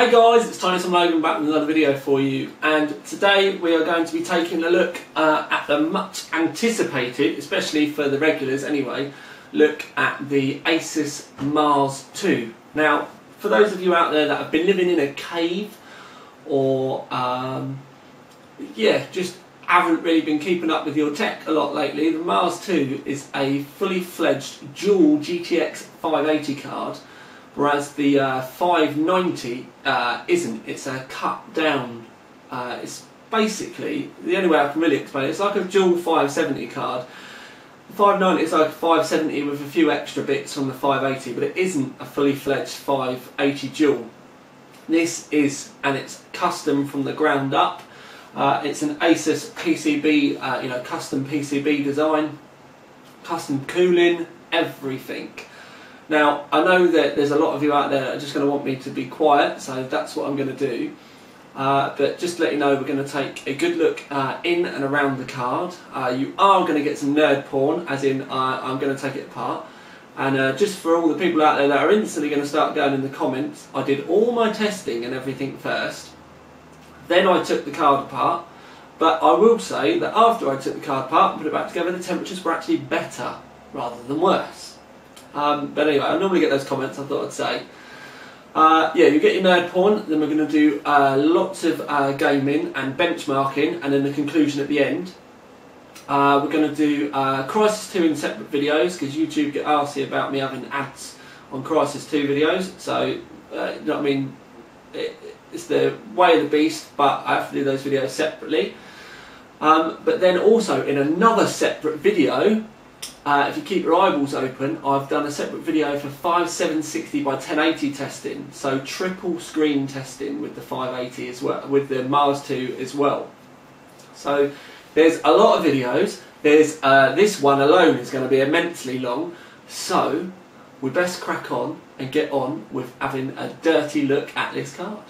Hey guys, it's Tiny Tom Logan back with another video for you and today we are going to be taking a look uh, at the much anticipated, especially for the regulars anyway, look at the Asus Mars 2. Now, for those of you out there that have been living in a cave or um, yeah, just haven't really been keeping up with your tech a lot lately, the Mars 2 is a fully fledged dual GTX 580 card whereas the uh, 590 uh, isn't. It's a cut down. Uh, it's basically the only way I can really explain it. It's like a dual 570 card. The 590 is like a 570 with a few extra bits from the 580, but it isn't a fully fledged 580 dual. This is, and it's custom from the ground up. Uh, it's an Asus PCB, uh, you know, custom PCB design, custom cooling, everything. Now, I know that there's a lot of you out there that are just going to want me to be quiet, so that's what I'm going to do. Uh, but just to let you know, we're going to take a good look uh, in and around the card. Uh, you are going to get some nerd porn, as in uh, I'm going to take it apart. And uh, just for all the people out there that are instantly going to start going in the comments, I did all my testing and everything first. Then I took the card apart. But I will say that after I took the card apart and put it back together, the temperatures were actually better rather than worse. Um, but anyway, I normally get those comments, I thought I'd say. Uh, yeah, you get your nerd porn, then we're going to do uh, lots of uh, gaming and benchmarking, and then the conclusion at the end. Uh, we're going to do uh, Crysis 2 in separate videos, because YouTube get arsy about me having ads on Crysis 2 videos, so, uh, you know what I mean, it, it's the way of the beast, but I have to do those videos separately. Um, but then also in another separate video, uh, if you keep your eyeballs open, I've done a separate video for 5760 by 1080 testing, so triple screen testing with the 580 as well, with the Mars 2 as well. So there's a lot of videos. There's uh, this one alone is going to be immensely long, so we best crack on and get on with having a dirty look at this card.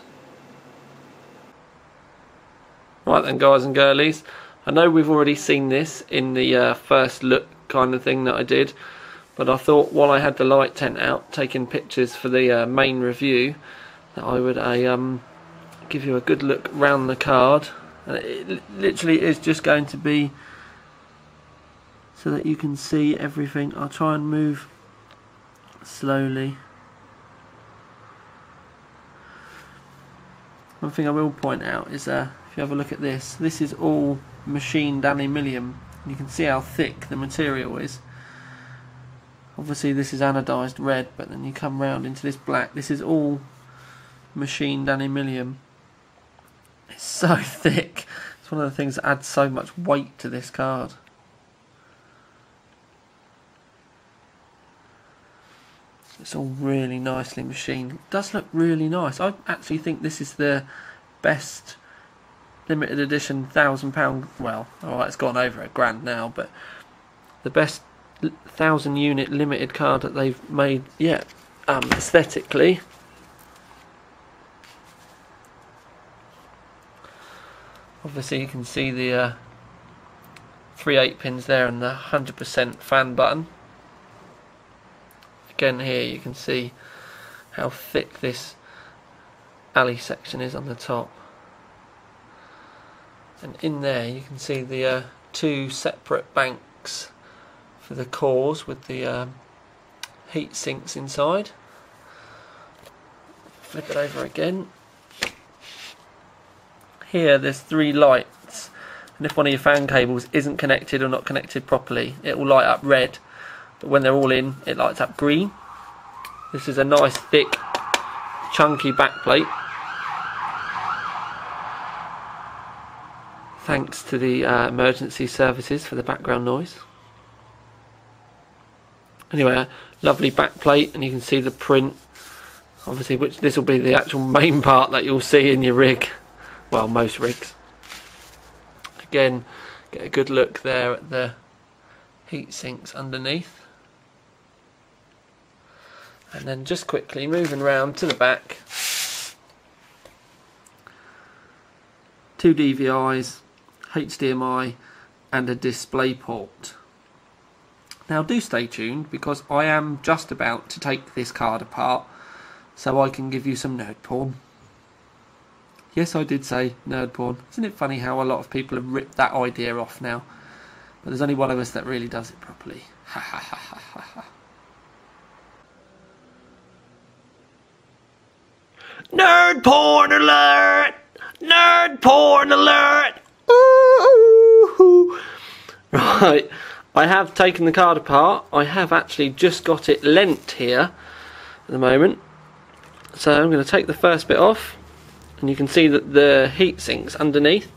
Right then, guys and girlies. I know we've already seen this in the uh, first look kind of thing that I did. But I thought while I had the light tent out, taking pictures for the uh, main review, that I would uh, um, give you a good look round the card. And it literally is just going to be so that you can see everything. I'll try and move slowly. One thing I will point out is uh, if you have a look at this, this is all machined aluminium you can see how thick the material is. Obviously this is anodized red, but then you come round into this black. This is all machined aluminium. It's so thick. It's one of the things that adds so much weight to this card. It's all really nicely machined. It does look really nice. I actually think this is the best limited edition thousand pound. Well, alright, it's gone over a grand now, but the best thousand unit limited card that they've made yet, um, aesthetically. Obviously, you can see the uh, three eight pins there and the hundred percent fan button. Again, here you can see how thick this alley section is on the top and in there you can see the uh, two separate banks for the cores with the um, heat sinks inside. Flip it over again. Here there's three lights. And if one of your fan cables isn't connected or not connected properly it will light up red. But when they're all in it lights up green. This is a nice thick chunky backplate Thanks to the uh, emergency services for the background noise. Anyway, lovely back plate, and you can see the print. Obviously, which this will be the actual main part that you'll see in your rig. Well, most rigs. Again, get a good look there at the heat sinks underneath. And then just quickly moving around to the back. Two DVIs, HDMI and a display port. Now do stay tuned because I am just about to take this card apart so I can give you some nerd porn. Yes, I did say nerd porn. Isn't it funny how a lot of people have ripped that idea off now? But there's only one of us that really does it properly. Ha ha ha ha ha ha. Nerd porn alert! Nerd porn alert! Ooh. Right, I have taken the card apart. I have actually just got it lent here at the moment. So I'm going to take the first bit off and you can see that the heat sinks underneath.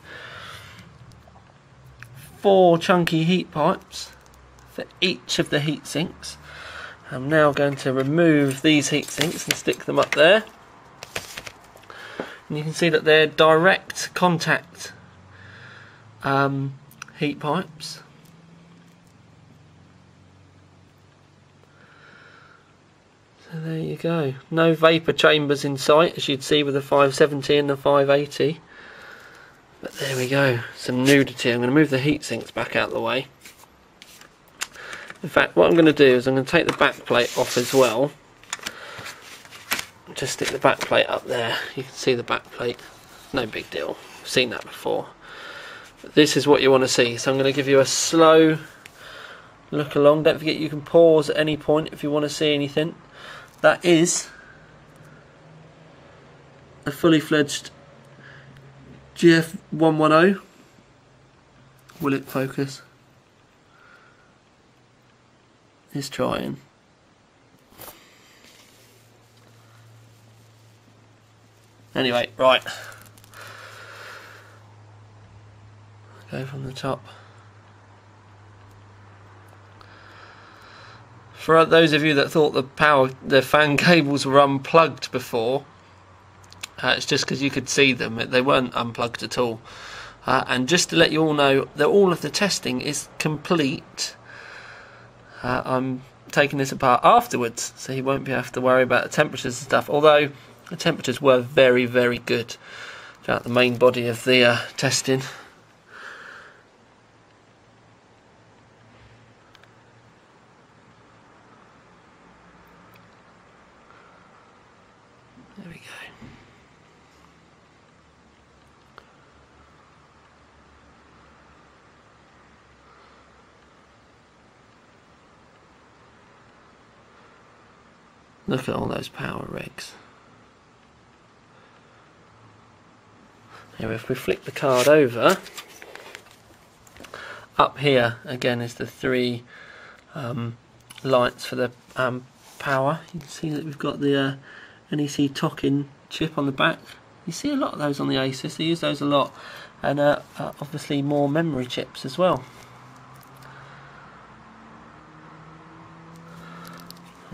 Four chunky heat pipes for each of the heat sinks. I'm now going to remove these heat sinks and stick them up there. And you can see that they're direct contact um, heat pipes. So there you go. No vapour chambers in sight as you'd see with the 570 and the 580. But there we go, some nudity. I'm going to move the heat sinks back out of the way. In fact, what I'm going to do is I'm going to take the back plate off as well. Just stick the back plate up there. You can see the back plate. No big deal. I've seen that before this is what you want to see. So I'm going to give you a slow look along. Don't forget you can pause at any point if you want to see anything. That is a fully fledged GF110. Will it focus? It's trying. Anyway, right. From the top. For those of you that thought the power, the fan cables were unplugged before, uh, it's just because you could see them. They weren't unplugged at all. Uh, and just to let you all know that all of the testing is complete. Uh, I'm taking this apart afterwards, so you won't be have to worry about the temperatures and stuff. Although the temperatures were very, very good throughout the main body of the uh, testing. Look at all those power rigs. Now if we flick the card over, up here again is the three um, lights for the um, power. You can see that we've got the uh, NEC Tokin chip on the back. You see a lot of those on the Asus, they use those a lot. And uh, uh, obviously more memory chips as well.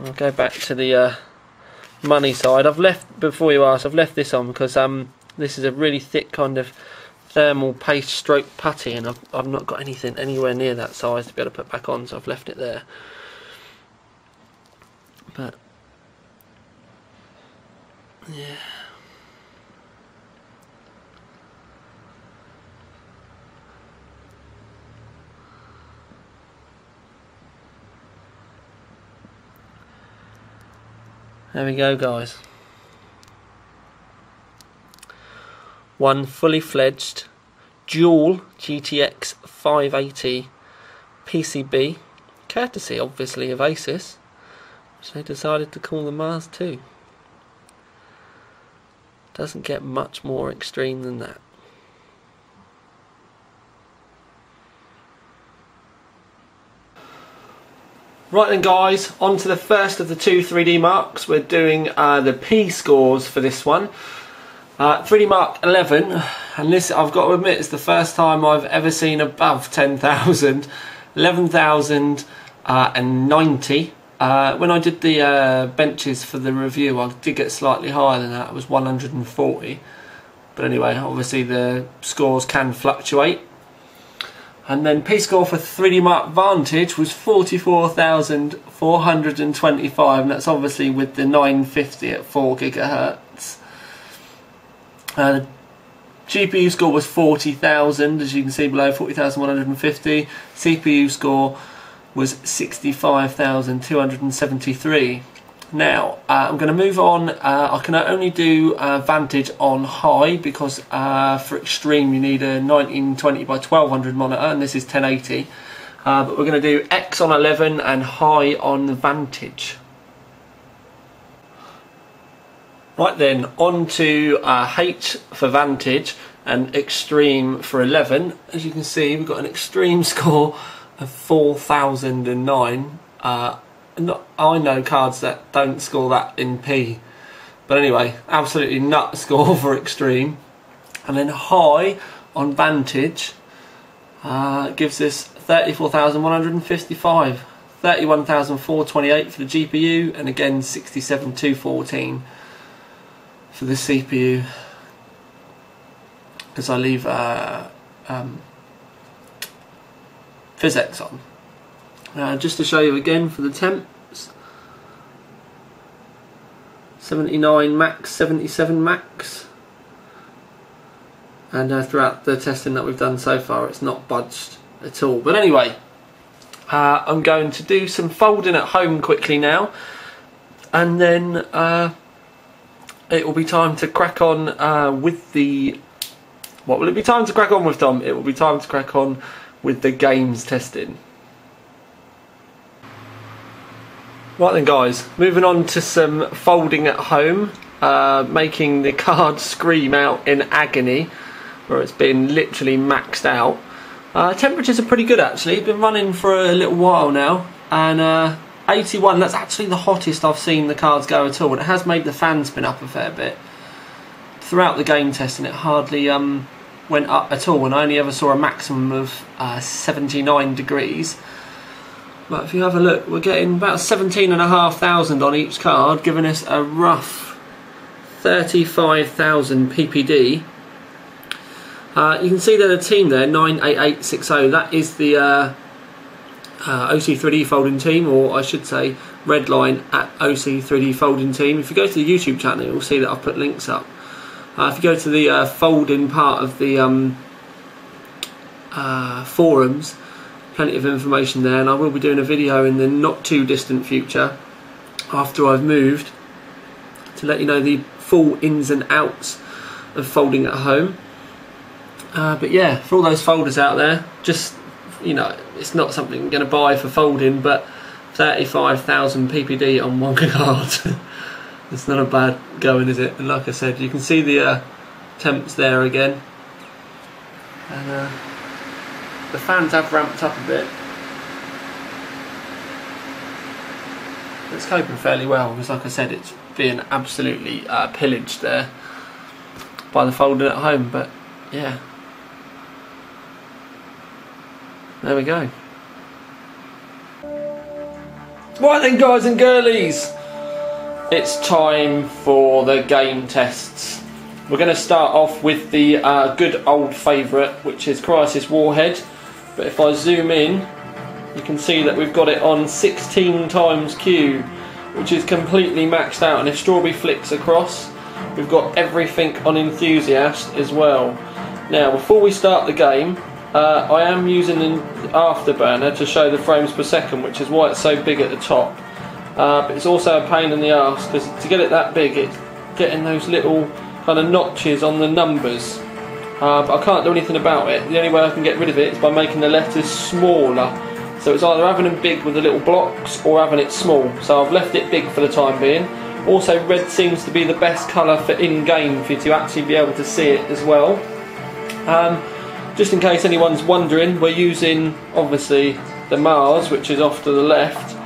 I'll go back to the uh, money side. I've left, before you ask, I've left this on because um, this is a really thick kind of thermal paste stroke putty and I've, I've not got anything anywhere near that size to be able to put back on so I've left it there. But yeah. There we go guys. One fully fledged dual GTX 580 PCB, courtesy obviously of Asus, which they decided to call the Mars 2. Doesn't get much more extreme than that. Right then guys, on to the first of the two 3D marks. We're doing uh, the P scores for this one. Uh, 3D Mark 11, and this I've got to admit is the first time I've ever seen above 10,000. 11,090 uh, when I did the uh, benches for the review, I did get slightly higher than that. It was 140. But anyway, obviously the scores can fluctuate. And then P-score for 3D Mark Vantage was 44,425, and that's obviously with the 950 at 4 gigahertz. Uh, GPU score was 40,000, as you can see below, 40,150. CPU score was 65,273. Now, uh, I'm going to move on. Uh, I can only do uh, Vantage on high because uh, for extreme you need a 1920 by 1200 monitor and this is 1080. Uh, but we're going to do X on 11 and high on Vantage. Right then, on to uh, H for Vantage and Extreme for 11. As you can see, we've got an Extreme score of 4009. Not, I know cards that don't score that in P. But anyway, absolutely nut score for Extreme. And then High on Vantage uh, gives us 34,155. 31,428 for the GPU and again 67,214 for the CPU because I leave uh, um, PhysX on. Uh, just to show you again for the temps 79 max, 77 max and uh, throughout the testing that we've done so far it's not budged at all. But anyway, uh, I'm going to do some folding at home quickly now and then uh, it will be time to crack on uh, with the. What will it be time to crack on with, Tom? It will be time to crack on with the games testing. Right then, guys, moving on to some folding at home, uh, making the card scream out in agony, where it's been literally maxed out. Uh, temperatures are pretty good actually, been running for a little while now, and uh, 81, that's actually the hottest I've seen the cards go at all. And it has made the fan spin up a fair bit. Throughout the game testing, it hardly um, went up at all. And I only ever saw a maximum of uh, 79 degrees. But if you have a look, we're getting about 17,500 on each card, giving us a rough 35,000 PPD. Uh, you can see that the team there, 98860, that is the uh, uh, OC3D folding team, or I should say Redline at OC3D folding team. If you go to the YouTube channel, you'll see that I've put links up. Uh, if you go to the uh, folding part of the um, uh, forums, plenty of information there, and I will be doing a video in the not too distant future after I've moved to let you know the full ins and outs of folding at home. Uh, but yeah, for all those folders out there, just you know, it's not something I'm going to buy for folding, but 35,000 PPD on one card. it's not a bad going, is it? And like I said, you can see the uh, temps there again. And uh, the fans have ramped up a bit. It's coping fairly well because, like I said, it's being absolutely uh, pillaged there by the folding at home. But yeah, There we go. Right then guys and girlies, it's time for the game tests. We're going to start off with the uh, good old favourite, which is Crysis Warhead. But if I zoom in, you can see that we've got it on 16 times Q, which is completely maxed out. And if Strawberry flicks across, we've got everything on Enthusiast as well. Now, before we start the game, uh, I am using an afterburner to show the frames per second, which is why it's so big at the top. Uh, but it's also a pain in the ass because to get it that big, it's getting those little kind of notches on the numbers. Uh, but I can't do anything about it. The only way I can get rid of it is by making the letters smaller. So it's either having them big with the little blocks or having it small. So I've left it big for the time being. Also, red seems to be the best colour for in-game for you to actually be able to see it as well. Um, just in case anyone's wondering, we're using obviously the Mars, which is off to the left,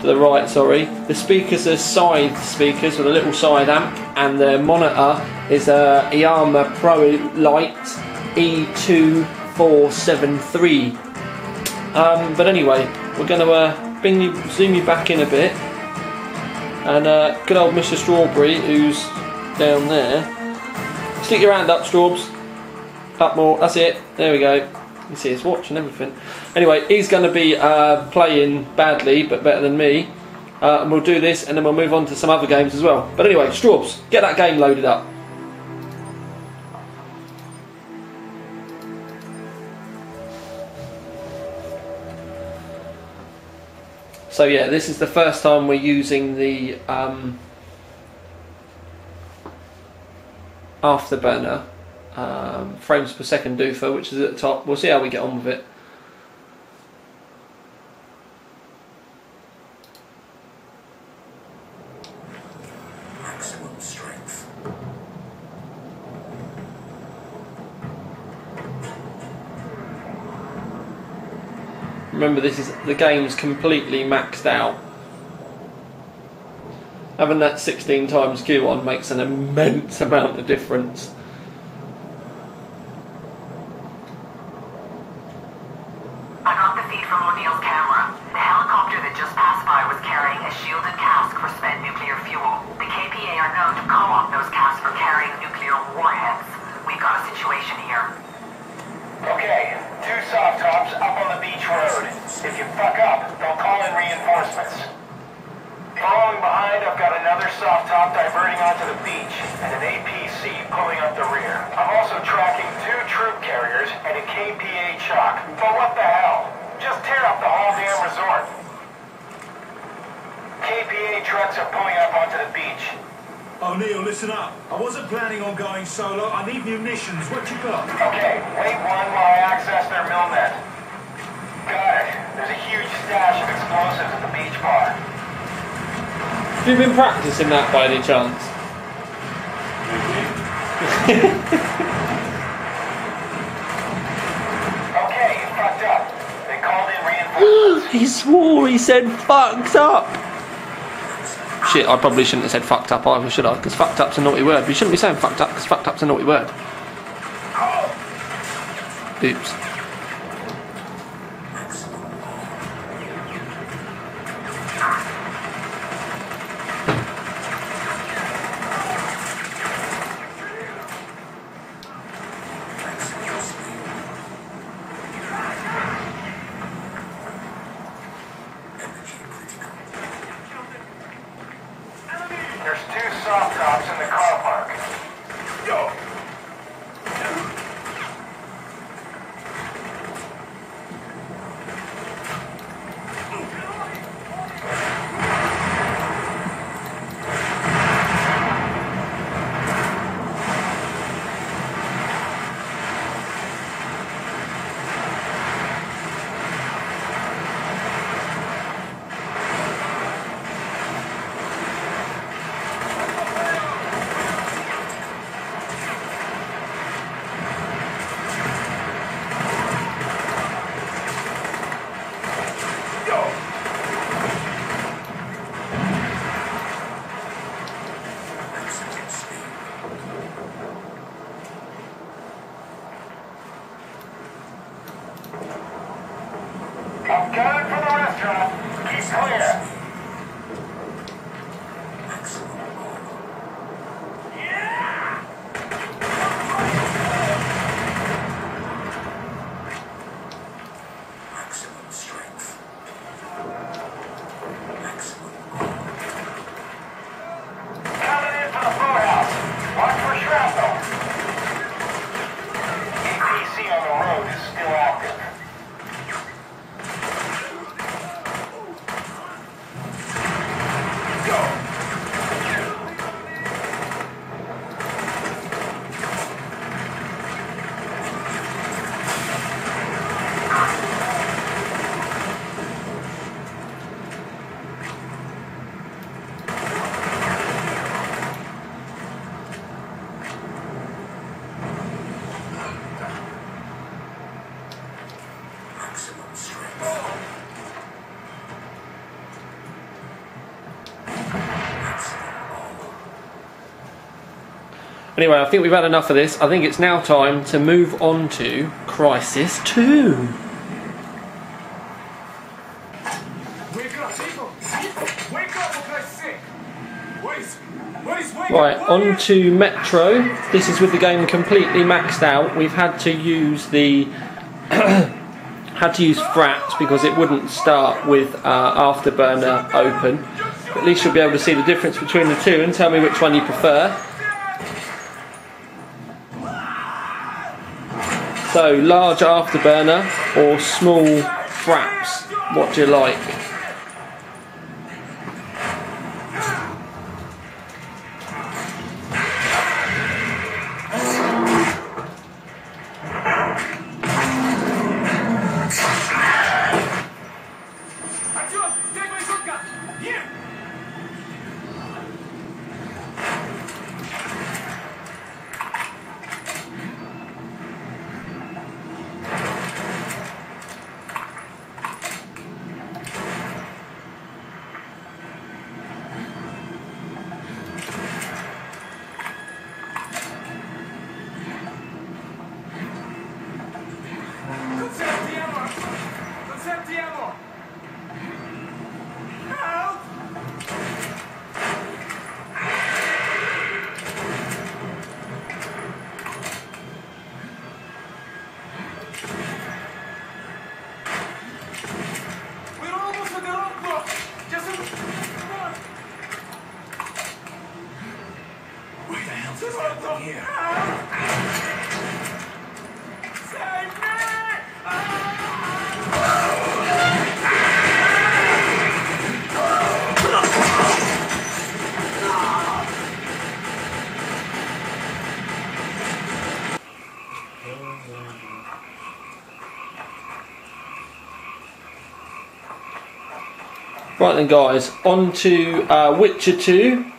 to the right, sorry. The speakers are side speakers with a little side amp, and the monitor is a iiyama Pro Lite E2473. Um, but anyway, we're going to uh, bring you, zoom you back in a bit, and uh, good old Mr. Strawberry, who's down there. Stick your hand up, Straubs. Up more, that's it. There we go. You see his watch and everything. Anyway, he's going to be uh, playing badly, but better than me. Uh, and we'll do this, and then we'll move on to some other games as well. But anyway, Straubs, get that game loaded up. So yeah, this is the first time we're using the um, afterburner um, frames per second doofer, which is at the top. We'll see how we get on with it. Maximum strength. Remember, this is the game's completely maxed out. Having that 16 times Q on makes an immense amount of difference. I got the feed from O'Neill's camera. The helicopter that just passed by was carrying a shielded cask for spent nuclear fuel. The KPA are known to co-opt those casks for carrying nuclear warheads. We've got a situation here. Okay, two soft tops up on the beach road. If you fuck up, they'll call in reinforcements. Following behind, I've got another soft top diverting onto the beach and an APC pulling up the rear. I'm also tracking two troop carriers and a KPA chalk. But what the hell? Just tear up the whole damn resort. KPA trucks are pulling up onto the beach. O'Neill, listen up. I wasn't planning on going solo. I need munitions. What you got? Okay, wait one while I access their mill net. Got it. There's a huge stash of explosives at the beach bar. Have you been practicing that by any chance? Okay, you fucked up. They called in reinforcements. he swore he said fucked up. Shit, I probably shouldn't have said fucked up either, should I? Because fucked up's a naughty word. We shouldn't be saying fucked up because fucked up's a naughty word. Oops. The clear. Maximum strength. Maximum Coming in for the boathouse. Watch for shrapnel. APC on the road is still active. maximum strength. Anyway, I think we've had enough of this. I think it's now time to move on to Crysis 2. Wake up, people! Wake up, for Christ's sake! Wait! Wait, Right, on to Metro. This is with the game completely maxed out. We've had to use the had to use Fraps because it wouldn't start with uh, Afterburner open. At least you'll be able to see the difference between the two and tell me which one you prefer. So, large Afterburner or small Fraps? What do you like? Right then, guys, on to uh, Witcher 2.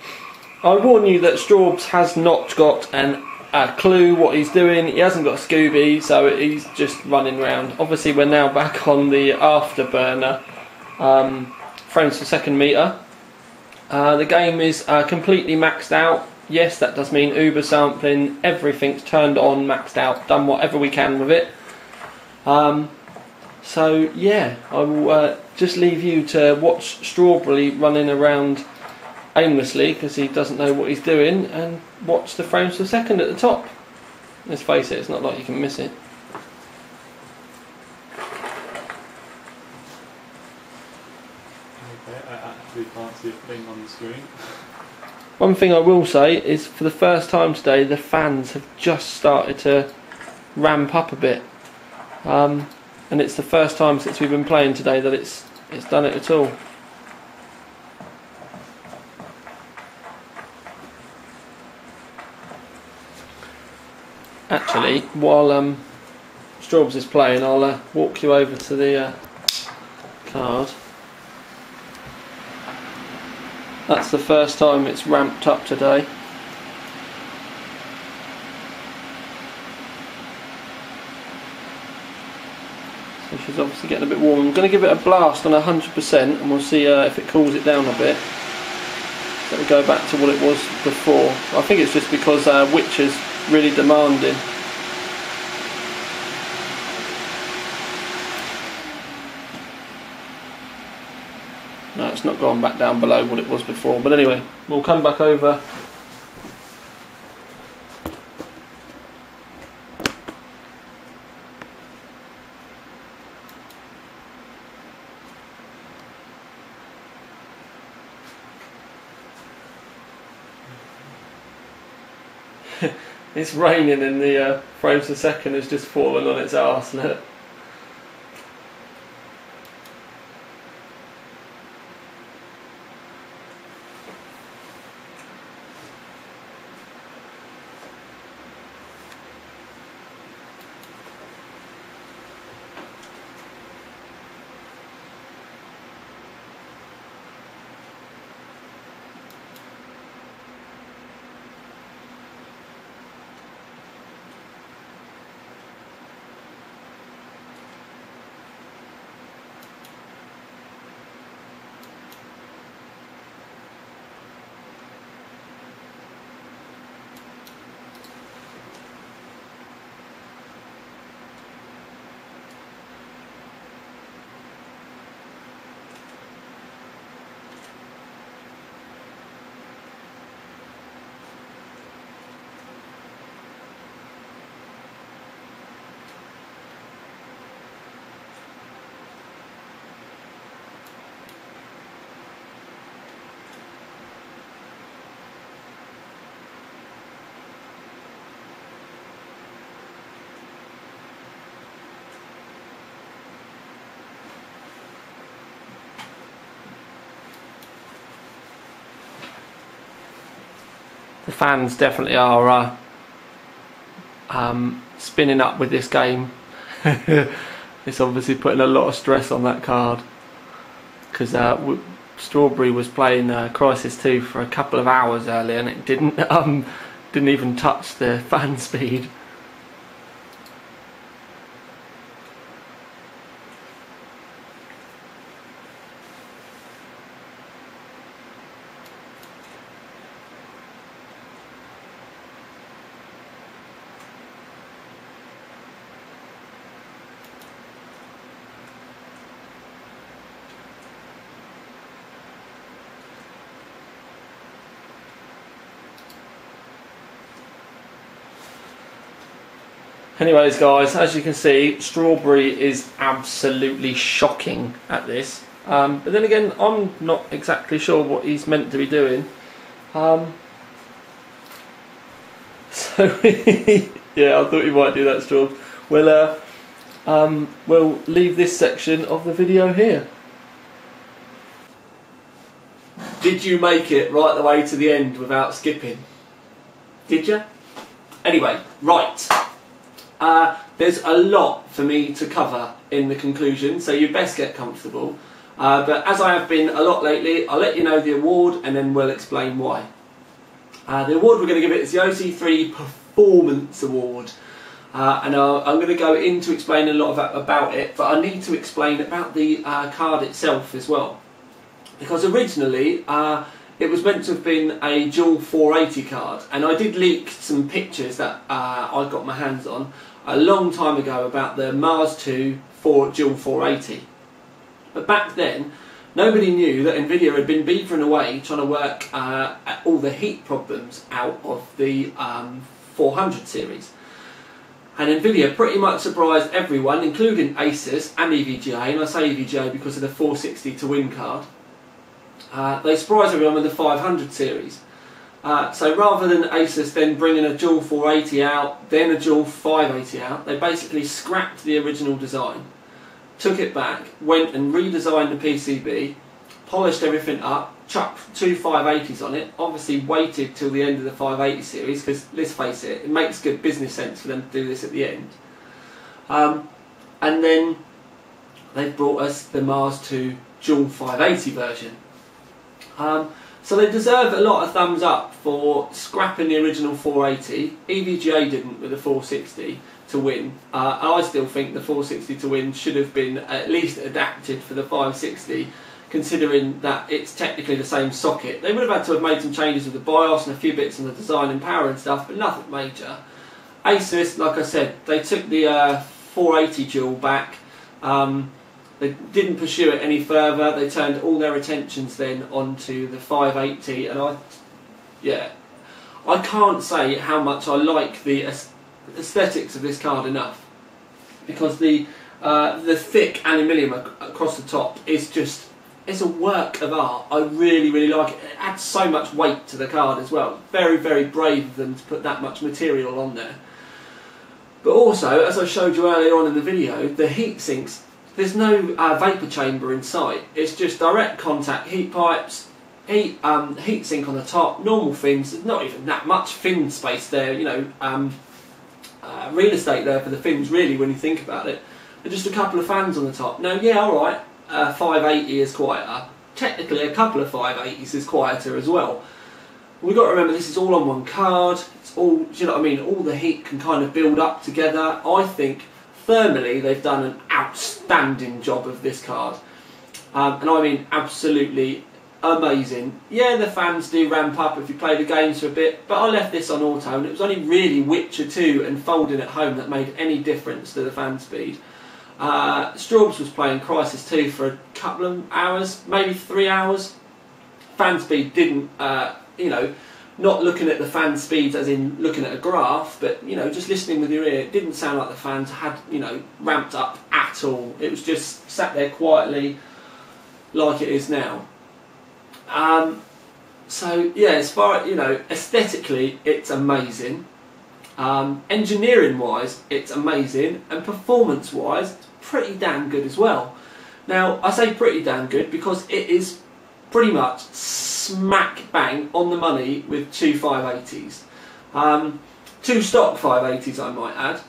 I warn you that Straubs has not got an, a clue what he's doing. He hasn't got Scooby, so he's just running around. Obviously, we're now back on the afterburner um, frames per second meter. Uh, the game is uh, completely maxed out. Yes, that does mean Uber sampling. Everything's turned on, maxed out, done whatever we can with it. Um, so yeah, I will uh, just leave you to watch Strawberry running around aimlessly because he doesn't know what he's doing, and watch the frames per second at the top. Let's face it, it's not like you can miss it. Okay, I actually can't see a thing on the screen. One thing I will say is, for the first time today, the fans have just started to ramp up a bit, um, and it's the first time since we've been playing today that it's it's done it at all. Actually, while um, Straubs is playing, I'll uh, walk you over to the uh, card. That's the first time it's ramped up today. So she's obviously getting a bit warm. I'm going to give it a blast on 100% and we'll see uh, if it cools it down a bit. Let me go back to what it was before. I think it's just because uh, Witcher's really demanding. No, it's not gone back down below what it was before. But anyway, we'll come back over. It's raining and the uh, frames per second has just fallen on its arse. Look. The fans definitely are uh, um, spinning up with this game. it's obviously putting a lot of stress on that card. because uh, Strawberry was playing uh, Crysis 2 for a couple of hours earlier and it didn't um, didn't even touch the fan speed. Anyways, guys, as you can see, Strawberry is absolutely shocking at this. Um, but then again, I'm not exactly sure what he's meant to be doing. Um, so, yeah, I thought you might do that, Straw. Well, uh, um, we'll leave this section of the video here. Did you make it right the way to the end without skipping? Did you? Anyway, right. Uh, there's a lot for me to cover in the conclusion, so you best get comfortable. Uh, but as I have been a lot lately, I'll let you know the award and then we'll explain why. Uh, the award we're going to give it is the OC3 Performance Award. Uh, and i am going to go into explaining a lot of, about it, but I need to explain about the uh, card itself as well. Because originally, uh, it was meant to have been a dual 480 card, and I did leak some pictures that uh, I got my hands on a long time ago about the Mars 2 for dual 480. But back then, nobody knew that Nvidia had been beavering away trying to work uh, all the heat problems out of the um, 400 series. And Nvidia pretty much surprised everyone, including Asus and EVGA, and I say EVGA because of the 460 2Win card. Uh, they surprised everyone with the 500 series. Uh, so rather than Asus then bringing a dual 480 out, then a dual 580 out, they basically scrapped the original design, took it back, went and redesigned the PCB, polished everything up, chucked two 580s on it, obviously waited till the end of the 580 series because let's face it, it makes good business sense for them to do this at the end. Um, and then they brought us the Mars 2 dual 580 version. Um, so they deserve a lot of thumbs up for scrapping the original 480. EVGA didn't with the 460 2Win. Uh, I still think the 460 2Win should have been at least adapted for the 560 considering that it's technically the same socket. They would have had to have made some changes with the BIOS and a few bits on the design and power and stuff, but nothing major. Asus, like I said, they took the uh, 480 dual back. Um, they didn't pursue it any further. They turned all their attentions then onto the 580, and I, yeah, I can't say how much I like the aesthetics of this card enough because the uh, the thick aluminium ac across the top is just it's a work of art. I really really like it. It adds so much weight to the card as well. Very very brave of them to put that much material on there. But also, as I showed you earlier on in the video, the heat sinks there's no uh, vapor chamber inside. It's just direct contact heat pipes, heat um, heat sink on the top, normal fins. There's not even that much fin space there. You know, um, uh, real estate there for the fins really when you think about it. There's just a couple of fans on the top. Now, yeah, all right, uh, 580 is quieter. Technically, a couple of 580s is quieter as well. We've got to remember this is all on one card. It's all, you know what I mean? All the heat can kind of build up together. I think thermally, they've done an outstanding job of this card. Um, and I mean absolutely amazing. Yeah, the fans do ramp up if you play the games for a bit, but I left this on auto and it was only really Witcher 2 and folding at home that made any difference to the fan speed. Uh, Straubs was playing Crysis 2 for a couple of hours, maybe three hours. Fan speed didn't, uh, you know, not looking at the fan speeds as in looking at a graph, but you know, just listening with your ear, it didn't sound like the fans had, you know, ramped up at all. It was just sat there quietly like it is now. Um, so yeah, as far you know, aesthetically, it's amazing. Um, engineering wise, it's amazing, and performance wise, it's pretty damn good as well. Now, I say pretty damn good because it is pretty much smack bang on the money with two 580s. Um, two stock 580s, I might add.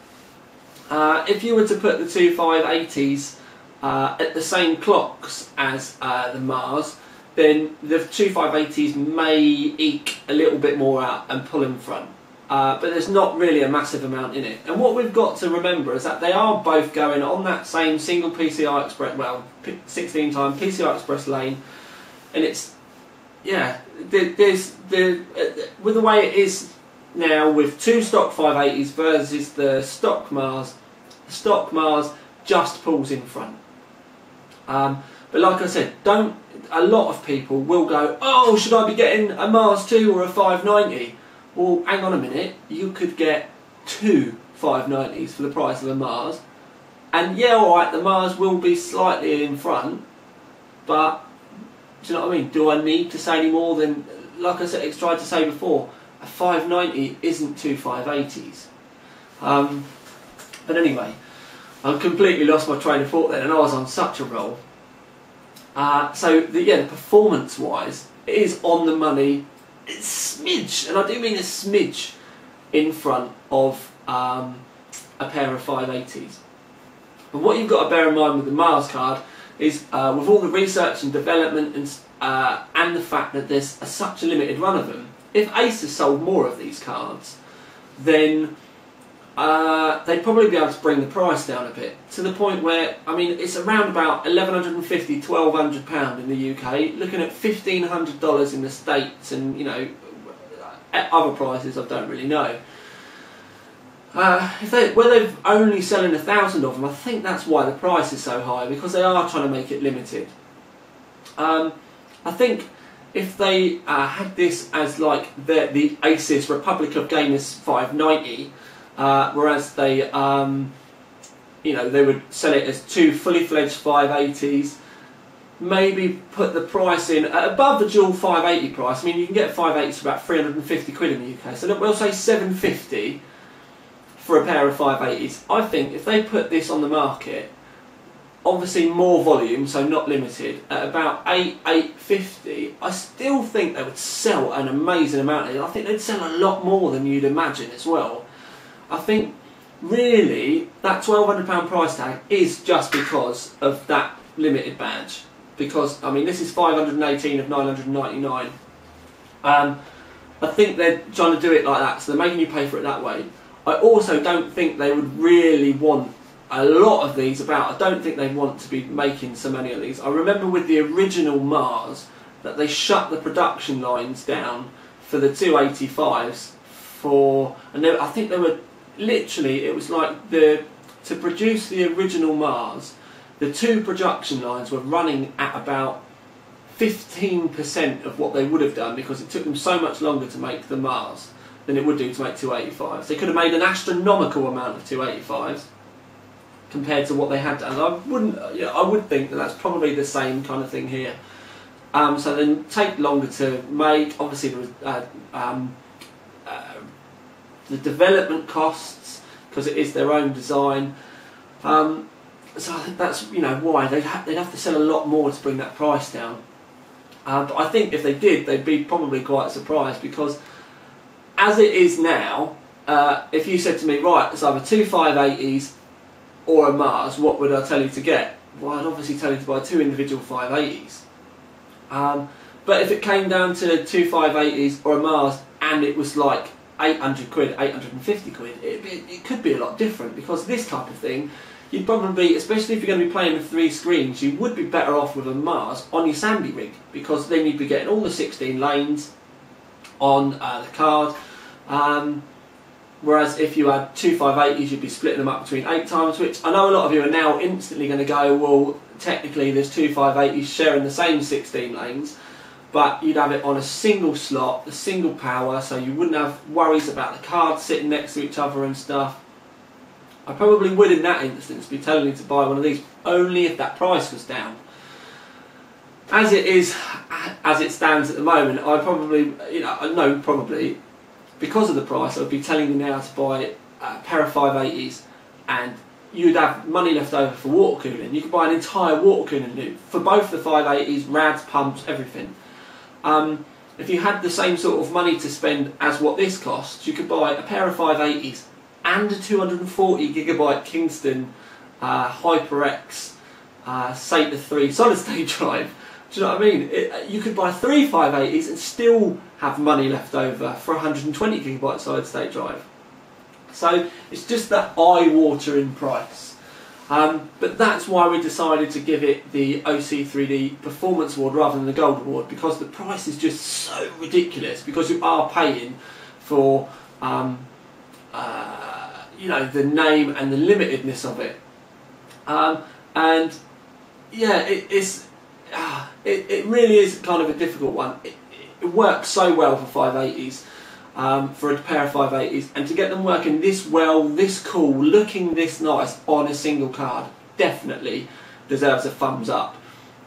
Uh, if you were to put the two 580s uh, at the same clocks as uh, the Mars, then the two 580s may eke a little bit more out and pull in front. Uh, but there's not really a massive amount in it. And what we've got to remember is that they are both going on that same single PCI Express, well, 16 time PCI Express lane, and it's yeah, there- there's the uh, with the way it is now with two stock 580s versus the stock Mars, the stock Mars just pulls in front. Um, but like I said, don't. A lot of people will go, oh, should I be getting a Mars 2 or a 590? Well, hang on a minute. You could get two 590s for the price of a Mars, and yeah, all right, the Mars will be slightly in front, but do you know what I mean? Do I need to say any more than, like I said, tried to say before, a 590 isn't two 580s. Um, but anyway, I completely lost my train of thought then, and I was on such a roll. Uh, so the, yeah, performance-wise, it is on the money. It's smidge, and I do mean a smidge, in front of um, a pair of 580s. But what you've got to bear in mind with the Mars card is, uh, with all the research and development and uh, and the fact that there's a, such a limited run of them, if Asus sold more of these cards, then uh, they'd probably be able to bring the price down a bit to the point where I mean it's around about £1,150, 1200 pound in the UK looking at 1500 dollars in the states and you know at other prices I don't really know uh, if they, where they're only selling a thousand of them I think that's why the price is so high because they are trying to make it limited um, I think if they uh, had this as like the, the Asus Republic of Gamers 590 uh, whereas they, um, you know, they would sell it as two fully fledged 580s. Maybe put the price in above the dual 580 price. I mean, you can get 580s for about 350 quid in the UK. So we'll say 750 for a pair of 580s. I think if they put this on the market, obviously more volume, so not limited, at about 8, 850, I still think they would sell an amazing amount. I think they'd sell a lot more than you'd imagine as well. I think really that £1,200 price tag is just because of that limited badge. Because, I mean, this is 518 of 999. Um, I think they're trying to do it like that, so they're making you pay for it that way. I also don't think they would really want a lot of these about. I don't think they want to be making so many of these. I remember with the original Mars that they shut the production lines down for the 285s for, and they, I think they were literally, it was like the to produce the original Mars, the two production lines were running at about 15% of what they would have done because it took them so much longer to make the Mars than it would do to make 285s. They could have made an astronomical amount of 285s compared to what they had done. I wouldn't, you know, I would think that that's probably the same kind of thing here. Um, so then take longer to make. Obviously, there was uh, um, uh, the development costs because it is their own design. Um, so I think that's you know why they'd, ha- they'd have to sell a lot more to bring that price down. Uh, but I think if they did, they'd be probably quite surprised because as it is now, uh, if you said to me, right, it's either two 580s or a Mars, what would I tell you to get? Well, I'd obviously tell you to buy two individual 580s. Um, but if it came down to two 580s or a Mars and it was like 800 quid, 850 quid, it, it, could be a lot different because this type of thing, you'd probably, especially if you're going to be playing with three screens, you would be better off with a Mars on your Sandy rig because then you'd be getting all the 16 lanes on uh, the card. Um, whereas if you had two 580s, you'd be splitting them up between eight times, which I know a lot of you are now instantly going to go, well, technically there's two 580s sharing the same 16 lanes, but you'd have it on a single slot, a single power, so you wouldn't have worries about the cards sitting next to each other and stuff. I probably would in that instance be telling you to buy one of these, only if that price was down. As it is, as it stands at the moment, I probably, you know, no, probably, because of the price, I would be telling you now to buy a pair of 580s and you'd have money left over for water cooling. You could buy an entire water cooling loop for both the 580s, rads, pumps, everything. Um, if you had the same sort of money to spend as what this costs, you could buy a pair of 580s and a 240 gigabyte Kingston uh, HyperX uh, SATA 3 solid state drive. Do you know what I mean? It, you could buy three 580s and still have money left over for a 120 gigabyte solid state drive. So it's just that eye-watering price. Um, but that's why we decided to give it the OC3D Performance Award rather than the Gold Award because the price is just so ridiculous because you are paying for um, uh, you know the name and the limitedness of it. Um, and yeah, it, it's uh, it, it really is kind of a difficult one. It, it works so well for 580s um, for a pair of 580s and to get them working this well, this cool, looking this nice on a single card definitely deserves a thumbs up.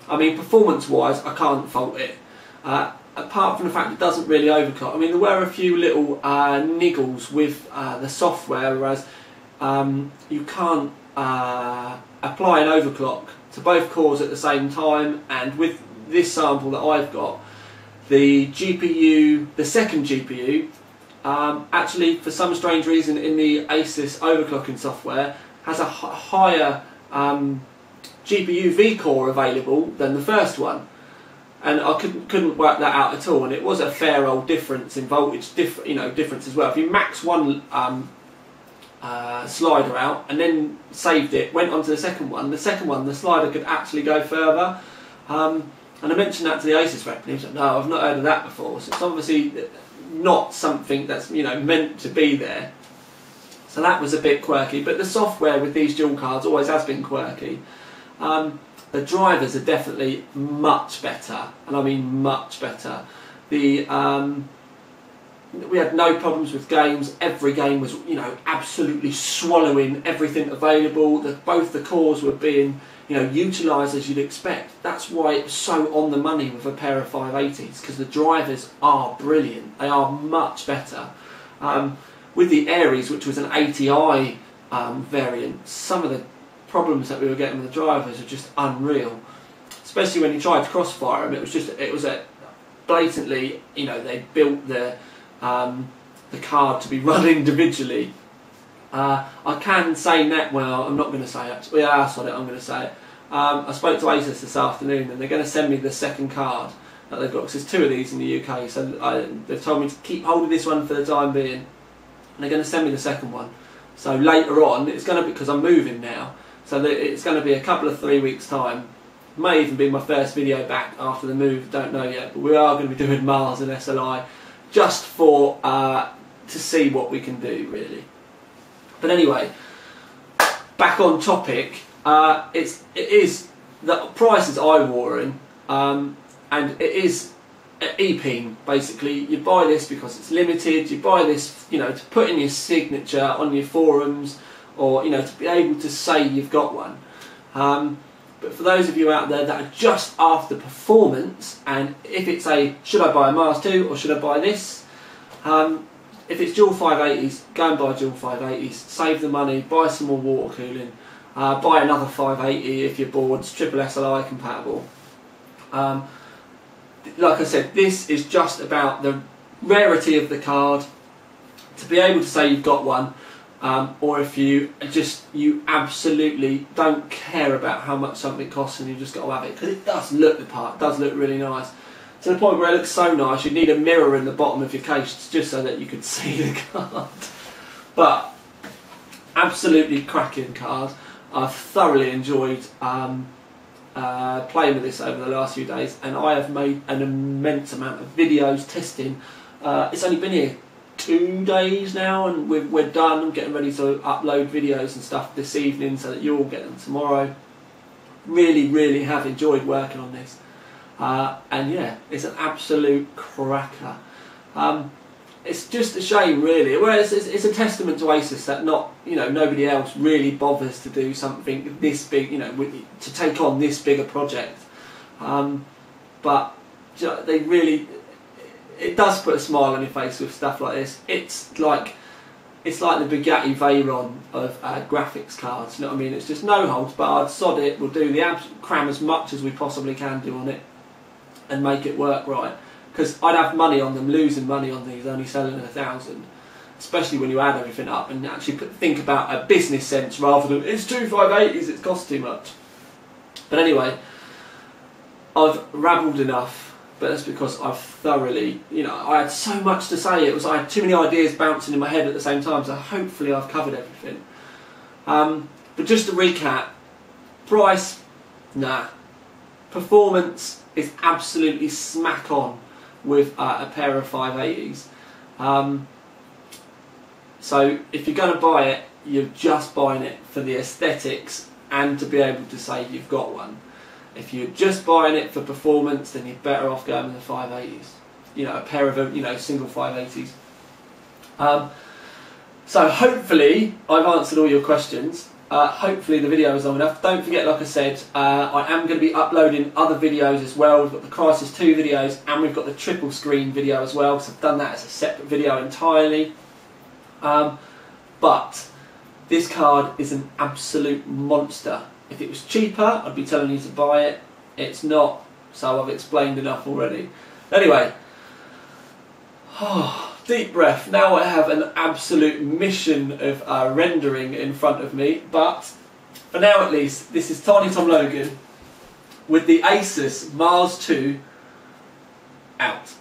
I mean performance wise I can't fault it. Uh, apart from the fact it doesn't really overclock. I mean there were a few little uh, niggles with uh, the software whereas um, you can't uh, apply an overclock to both cores at the same time and with this sample that I've got the GPU, the second GPU, um, actually for some strange reason in the ASUS overclocking software has a higher um, GPU V core available than the first one. And I couldn't, couldn't work that out at all, and it was a fair old difference in voltage, diff, you know, difference as well. If you max one um, uh, slider out and then saved it, went on to the second one, the second one, the slider could actually go further. Um, and I mentioned that to the ASUS rep, and he was like, "No, I've not heard of that before." So it's obviously not something that's you know meant to be there. So that was a bit quirky, but the software with these dual cards always has been quirky. Um, the drivers are definitely much better, and I mean much better. The um, we had no problems with games. Every game was, you know, absolutely swallowing everything available. That both the cores were being you know, utilised as you'd expect. That's why it's so on the money with a pair of 580s because the drivers are brilliant. They are much better. Um, with the ARES, which was an ATI um, variant, some of the problems that we were getting with the drivers are just unreal. Especially when you tried to crossfire them, it was just it was a blatantly, you know, they built the um, the card to be run individually uh, I can say net. Well, I'm not going to say it. Yeah, I saw it. I'm going to say it. Um, I spoke to ASUS this afternoon, and they're going to send me the second card that they've got. Because there's two of these in the UK, so I, they've told me to keep hold of this one for the time being, and they're going to send me the second one. So later on, it's going to be because I'm moving now. So it's going to be a couple of three weeks time. May even be my first video back after the move. Don't know yet, but we are going to be doing Mars and SLI just for uh, to see what we can do really. But anyway, back on topic, uh, it's it is the price is eye watering, um, and it is EPIN basically. You buy this because it's limited. You buy this, you know, to put in your signature on your forums, or you know, to be able to say you've got one. Um, but for those of you out there that are just after performance, and if it's a should I buy a Mars 2 or should I buy this, um, if it's dual 580s, go and buy dual 580s. Save the money, buy some more water cooling. Uh, buy another 580 if you're bored. It's triple SLI compatible. Um, like I said, this is just about the rarity of the card. To be able to say you've got one, um, or if you just you absolutely don't care about how much something costs and you just got to have it because it does look the part, does look really nice to the point where it looks so nice you'd need a mirror in the bottom of your case just so that you could see the card. But absolutely cracking card. I've thoroughly enjoyed um, uh, playing with this over the last few days and I have made an immense amount of videos testing. Uh, it's only been here two days now and we're, we're done. I'm getting ready to upload videos and stuff this evening so that you'll get them tomorrow. Really, really have enjoyed working on this. Uh, and yeah, it's an absolute cracker. Um, it's just a shame, really. Well, it's, it's, it's, a testament to ASUS that not, you know, nobody else really bothers to do something this big, you know, to take on this big a project. Um, but they really, it does put a smile on your face with stuff like this. It's like, it's like the Bugatti Veyron of uh, graphics cards. You know what I mean? It's just no holds barred. Sod it. We'll do the abs- cram as much as we possibly can do on it and make it work right. Because I'd have money on them, losing money on these, only selling a thousand. Especially when you add everything up and actually put, think about a business sense rather than it's two 580s, it's cost too much. But anyway, I've rabbled enough, but that's because I've thoroughly, you know, I had so much to say. It was I had too many ideas bouncing in my head at the same time. So hopefully I've covered everything. Um, but just to recap, price, nah. Performance is absolutely smack on with uh, a pair of 580s. Um, so if you're going to buy it, you're just buying it for the aesthetics and to be able to say you've got one. If you're just buying it for performance, then you're better off going with the 580s. You know, a pair of you know single 580s. Um, so hopefully I've answered all your questions. Uh, hopefully the video is long enough. Don't forget, like I said, uh, I am going to be uploading other videos as well. We've got the Crysis 2 videos and we've got the triple screen video as well. So I've done that as a separate video entirely. Um, but this card is an absolute monster. If it was cheaper, I'd be telling you to buy it. It's not, so I've explained enough already. Anyway, deep breath. Now I have an absolute mission of uh, rendering in front of me, but for now at least, this is Tiny Tom Logan with the Asus Mars 2 out.